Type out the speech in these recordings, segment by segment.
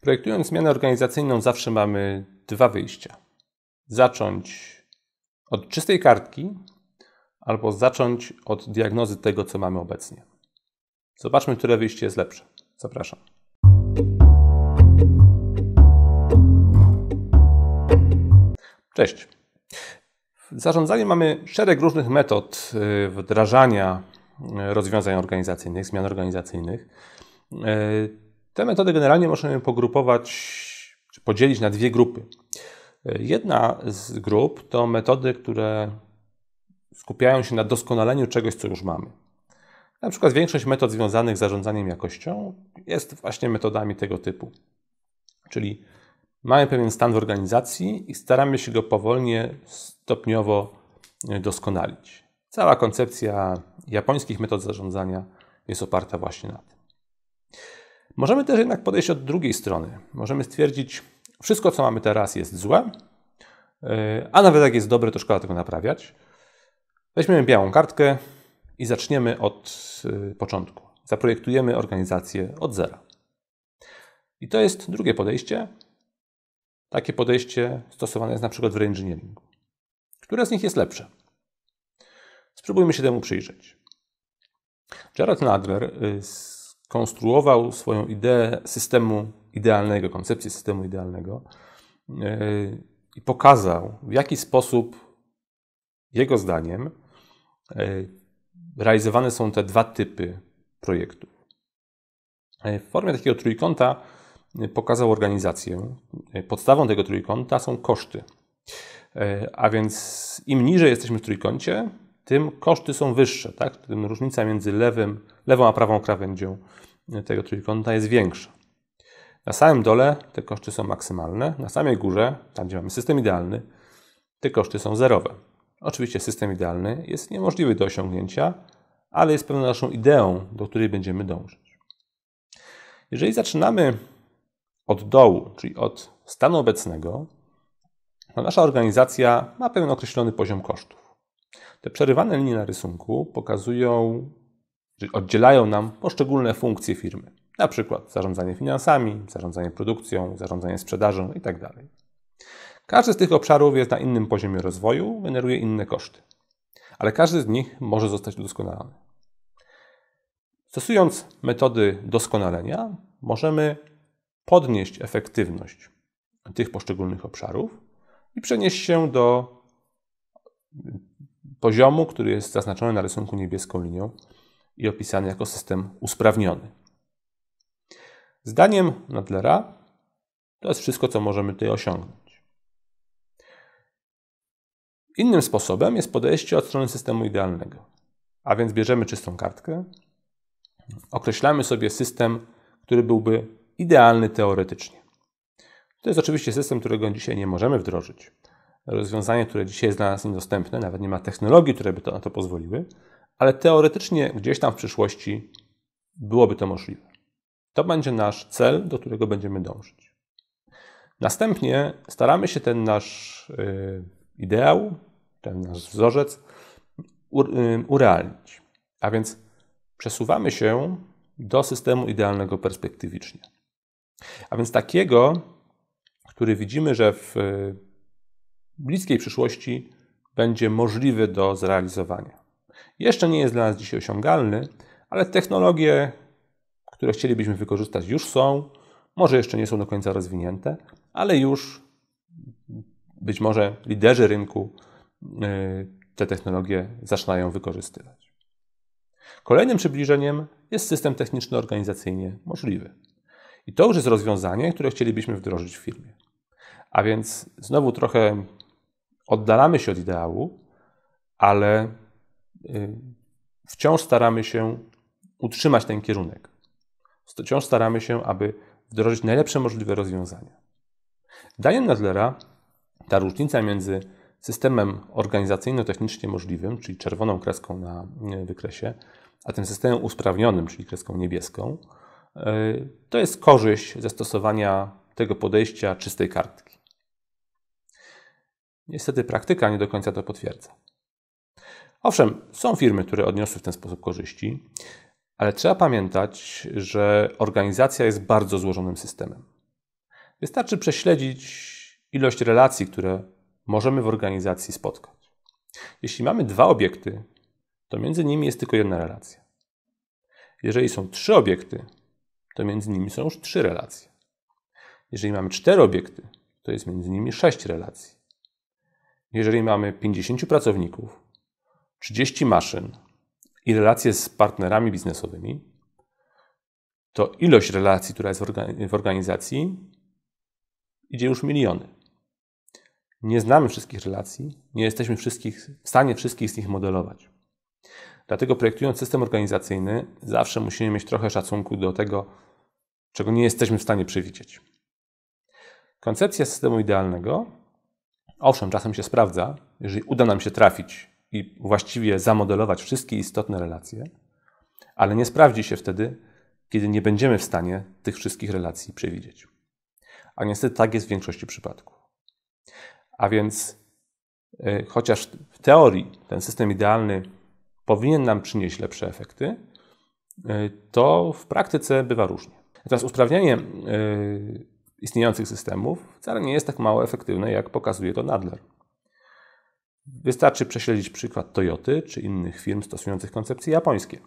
Projektując zmianę organizacyjną, zawsze mamy dwa wyjścia. Zacząć od czystej kartki albo zacząć od diagnozy tego, co mamy obecnie. Zobaczmy, które wyjście jest lepsze. Zapraszam. Cześć. W zarządzaniu mamy szereg różnych metod y, wdrażania y, rozwiązań organizacyjnych, zmian organizacyjnych. Te metody generalnie możemy pogrupować, czy podzielić na dwie grupy. Jedna z grup to metody, które skupiają się na doskonaleniu czegoś, co już mamy. Na przykład większość metod związanych z zarządzaniem jakością jest właśnie metodami tego typu. Czyli mamy pewien stan w organizacji i staramy się go powolnie, stopniowo doskonalić. Cała koncepcja japońskich metod zarządzania jest oparta właśnie na tym. Możemy też jednak podejść od drugiej strony. Możemy stwierdzić, wszystko co mamy teraz jest złe, a nawet jak jest dobre, to szkoda tego naprawiać. Weźmiemy białą kartkę i zaczniemy od y, początku. Zaprojektujemy organizację od zera. I to jest drugie podejście. Takie podejście stosowane jest na przykład w reengineeringu. Które z nich jest lepsze? Spróbujmy się temu przyjrzeć. Gerald Nadler y, skonstruował swoją ideę systemu idealnego, koncepcję systemu idealnego y, i pokazał, w jaki sposób jego zdaniem realizowane są te dwa typy projektów. W formie takiego trójkąta pokazał organizację. Podstawą tego trójkąta są koszty. A więc im niżej jesteśmy w trójkącie, tym koszty są wyższe. Tak? Tym różnica między lewym, lewą a prawą krawędzią tego trójkąta jest większa. Na samym dole te koszty są maksymalne, na samej górze, tam gdzie mamy system idealny, te koszty są zerowe. Oczywiście system idealny jest niemożliwy do osiągnięcia, ale jest pewną naszą ideą, do której będziemy dążyć. Jeżeli zaczynamy od dołu, czyli od stanu obecnego, to nasza organizacja ma pewien określony poziom kosztów. Te przerywane linie na rysunku pokazują, czyli oddzielają nam poszczególne funkcje firmy. Na przykład zarządzanie finansami, zarządzanie produkcją, zarządzanie sprzedażą itd. Tak każdy z tych obszarów jest na innym poziomie rozwoju, generuje inne koszty, ale każdy z nich może zostać udoskonalony. Stosując metody doskonalenia, możemy podnieść efektywność tych poszczególnych obszarów i przenieść się do poziomu, który jest zaznaczony na rysunku niebieską linią i opisany jako system usprawniony. Zdaniem Nadlera to jest wszystko, co możemy tutaj osiągnąć. Innym sposobem jest podejście od strony systemu idealnego. A więc bierzemy czystą kartkę, określamy sobie system, który byłby idealny teoretycznie. To jest oczywiście system, którego dzisiaj nie możemy wdrożyć. Rozwiązanie, które dzisiaj jest dla nas niedostępne, nawet nie ma technologii, które by to, na to pozwoliły, ale teoretycznie gdzieś tam w przyszłości byłoby to możliwe. To będzie nasz cel, do którego będziemy dążyć. Następnie staramy się ten nasz yy, ideał, ten nasz wzorzec urealnić. A więc przesuwamy się do systemu idealnego perspektywicznie. A więc takiego, który widzimy, że w bliskiej przyszłości będzie możliwy do zrealizowania. Jeszcze nie jest dla nas dzisiaj osiągalny, ale technologie, które chcielibyśmy wykorzystać, już są. Może jeszcze nie są do końca rozwinięte, ale już być może liderzy rynku y, te technologie zaczynają wykorzystywać. Kolejnym przybliżeniem jest system techniczny organizacyjnie możliwy. I to już jest rozwiązanie, które chcielibyśmy wdrożyć w firmie. A więc znowu trochę oddalamy się od ideału, ale wciąż staramy się utrzymać ten kierunek. Wciąż staramy się, aby wdrożyć najlepsze możliwe rozwiązania. Zdaniem Nadlera ta różnica między systemem organizacyjno-technicznie możliwym, czyli czerwoną kreską na wykresie, a tym systemem usprawnionym, czyli kreską niebieską, e, to jest korzyść ze stosowania tego podejścia czystej kartki. Niestety praktyka nie do końca to potwierdza. Owszem, są firmy, które odniosły w ten sposób korzyści, ale trzeba pamiętać, że organizacja jest bardzo złożonym systemem. Wystarczy prześledzić ilość relacji, które możemy w organizacji spotkać. Jeśli mamy dwa obiekty, to między nimi jest tylko jedna relacja. Jeżeli są trzy obiekty, to między nimi są już trzy relacje. Jeżeli mamy cztery obiekty, to jest między nimi sześć relacji. Jeżeli mamy 50 pracowników, 30 maszyn i relacje z partnerami biznesowymi, to ilość relacji, która jest w organizacji, idzie już miliony. Nie znamy wszystkich relacji, nie jesteśmy wszystkich, w stanie wszystkich z nich modelować. Dlatego projektując system organizacyjny, zawsze musimy mieć trochę szacunku do tego, czego nie jesteśmy w stanie przewidzieć. Koncepcja systemu idealnego, owszem, czasem się sprawdza, jeżeli uda nam się trafić i właściwie zamodelować wszystkie istotne relacje, ale nie sprawdzi się wtedy, kiedy nie będziemy w stanie tych wszystkich relacji przewidzieć. A niestety tak jest w większości przypadków. A więc, y, chociaż w teorii ten system idealny powinien nam przynieść lepsze efekty, y, to w praktyce bywa różnie. Natomiast usprawnianie y, istniejących systemów wcale nie jest tak mało efektywne, jak pokazuje to Nadler. Wystarczy prześledzić przykład Toyoty czy innych firm stosujących koncepcje japońskie.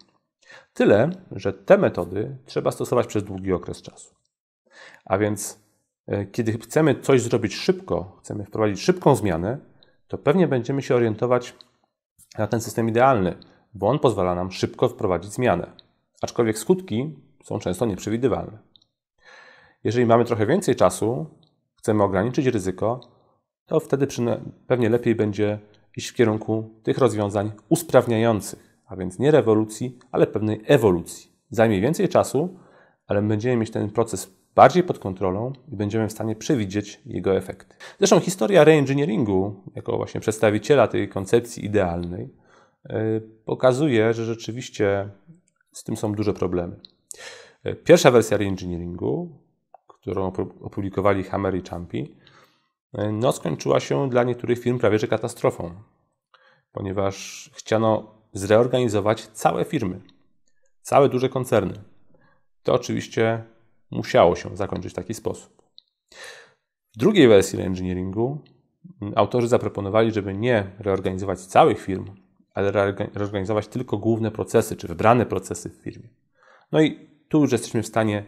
Tyle, że te metody trzeba stosować przez długi okres czasu. A więc, e, kiedy chcemy coś zrobić szybko, chcemy wprowadzić szybką zmianę, to pewnie będziemy się orientować na ten system idealny, bo on pozwala nam szybko wprowadzić zmianę. Aczkolwiek skutki są często nieprzewidywalne. Jeżeli mamy trochę więcej czasu, chcemy ograniczyć ryzyko, to wtedy pewnie lepiej będzie iść w kierunku tych rozwiązań usprawniających, a więc nie rewolucji, ale pewnej ewolucji. Zajmie więcej czasu, ale będziemy mieć ten proces bardziej pod kontrolą i będziemy w stanie przewidzieć jego efekty. Zresztą historia reengineeringu, jako właśnie przedstawiciela tej koncepcji idealnej, e, pokazuje, że rzeczywiście z tym są duże problemy. E, pierwsza wersja reengineeringu, którą opublikowali Hammer i Champi, no, skończyła się dla niektórych firm prawie że katastrofą, ponieważ chciano zreorganizować całe firmy, całe duże koncerny. To oczywiście musiało się zakończyć w taki sposób. W drugiej wersji reengineeringu autorzy zaproponowali, żeby nie reorganizować całych firm, ale reorganizować tylko główne procesy, czy wybrane procesy w firmie. No i tu już jesteśmy w stanie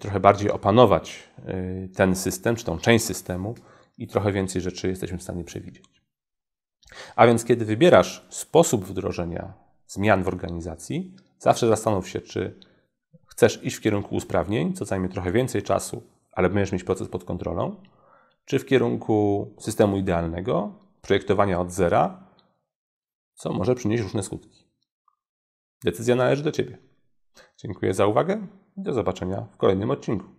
trochę bardziej opanować y, ten system, czy tą część systemu i trochę więcej rzeczy jesteśmy w stanie przewidzieć. A więc, kiedy wybierasz sposób wdrożenia zmian w organizacji, zawsze zastanów się, czy chcesz iść w kierunku usprawnień, co zajmie trochę więcej czasu, ale będziesz mieć proces pod kontrolą, czy w kierunku systemu idealnego, projektowania od zera, co może przynieść różne skutki. Decyzja należy do Ciebie. Dziękuję za uwagę do zobaczenia w kolejnym odcinku.